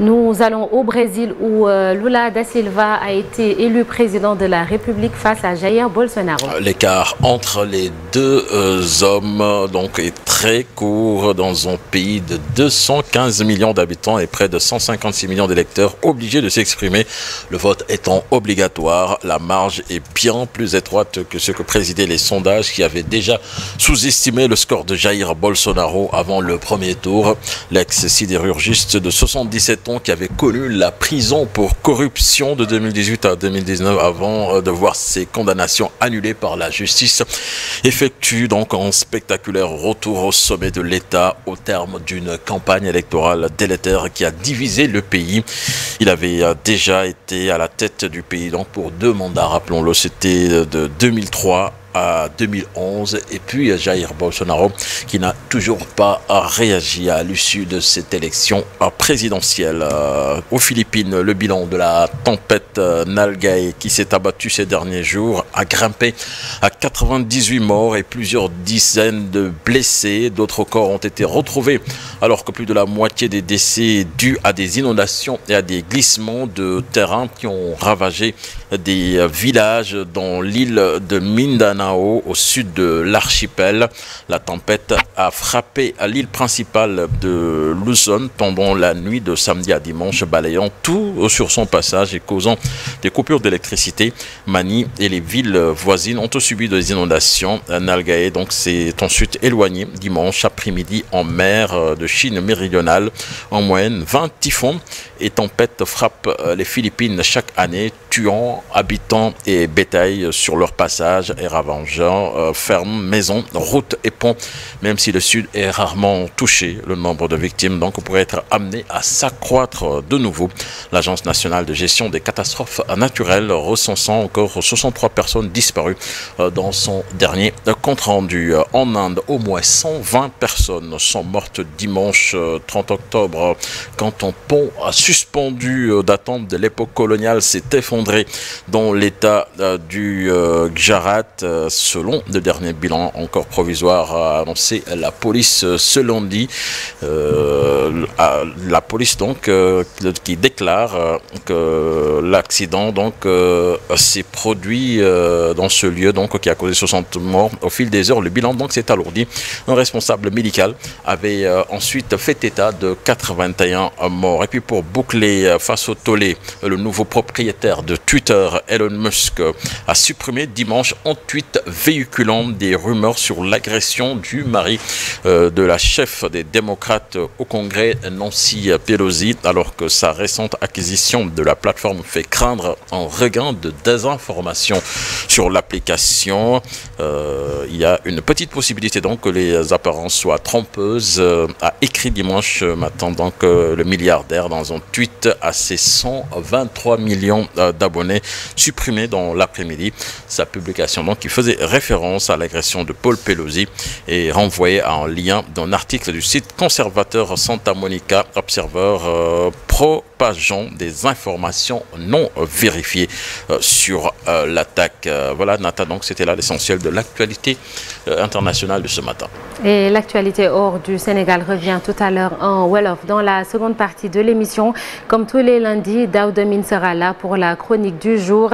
Nous allons au Brésil où euh, Lula da Silva a été élu président de la République face à Jair Bolsonaro. L'écart entre les deux euh, hommes donc, est très court dans un pays de 215 millions d'habitants et près de 156 millions d'électeurs obligés de s'exprimer. Le vote étant obligatoire, la marge est bien plus étroite que ce que présidaient les sondages qui avaient déjà sous-estimé le score de Jair Bolsonaro avant le premier tour. L'ex-sidérurgiste de 77 ans qui avait connu la prison pour corruption de 2018 à 2019 avant euh, de voir ses condamnations annulées par la justice, effectue donc un spectaculaire retour au sommet de l'État au terme d'une campagne électorale délétère qui a divisé le pays. Il avait euh, déjà été à la tête du pays donc pour deux mandats, rappelons-le, c'était de 2003 2011 et puis Jair Bolsonaro qui n'a toujours pas réagi à l'issue de cette élection présidentielle. Euh, aux Philippines, le bilan de la tempête euh, Nalgae qui s'est abattue ces derniers jours a grimpé à 98 morts et plusieurs dizaines de blessés. D'autres corps ont été retrouvés alors que plus de la moitié des décès dus à des inondations et à des glissements de terrain qui ont ravagé des villages dans l'île de Mindanao au sud de l'archipel. La tempête a frappé à l'île principale de Luzon pendant la nuit de samedi à dimanche, balayant tout sur son passage et causant des coupures d'électricité. Mani et les villes voisines ont subi des inondations. Nalgae donc s'est ensuite éloigné dimanche après-midi en mer de Chine méridionale. En moyenne, 20 typhons et tempêtes frappent les Philippines chaque année, tuant habitants et bétail sur leur passage et ravant Jean, euh, ferme, maisons, routes et ponts. Même si le sud est rarement touché, le nombre de victimes donc pourrait être amené à s'accroître de nouveau. L'Agence nationale de gestion des catastrophes naturelles recensant encore 63 personnes disparues euh, dans son dernier compte rendu. En Inde, au moins 120 personnes sont mortes dimanche 30 euh, octobre quand un pont suspendu d'attente de l'époque coloniale s'est effondré dans l'état du Gujarat selon le dernier bilan encore provisoire annoncé la police ce lundi. Euh, la police donc euh, qui déclare euh, que l'accident donc s'est produit dans ce lieu donc qui a causé 60 morts au fil des heures. Le bilan donc s'est alourdi. Un responsable médical avait ensuite fait état de 81 morts. Et puis pour boucler face au tollé, le nouveau propriétaire de Twitter, Elon Musk, a supprimé dimanche en tweet véhiculant des rumeurs sur l'agression du mari euh, de la chef des démocrates au Congrès, Nancy Pelosi, alors que sa récente acquisition de la plateforme fait craindre un regain de désinformation sur l'application. Euh, il y a une petite possibilité donc que les apparences soient trompeuses, euh, a écrit dimanche matin donc le milliardaire dans un tweet à ses 123 millions d'abonnés supprimés dans l'après-midi. Sa publication donc qui faisait référence à l'agression de Paul Pelosi et renvoyé à un lien d'un article du site conservateur Santa Monica Observer euh, propageant des informations non vérifiées euh, sur euh, l'attaque. voilà, Nathan, donc c'était là l'essentiel de l'actualité internationale de ce matin. Et l'actualité hors du Sénégal revient tout à l'heure en Wolof dans la seconde partie de l'émission. Comme tous les lundis, Daoudemin sera là pour la chronique du jour,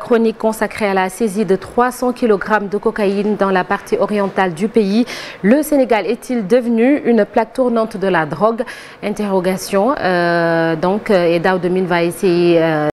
chronique consacrée à la saisie de 300 kg de cocaïne dans la partie orientale du pays. Le Sénégal est-il devenu une plaque tournante de la drogue? Interrogation. Euh, donc, et Daoudemin va essayer... Euh,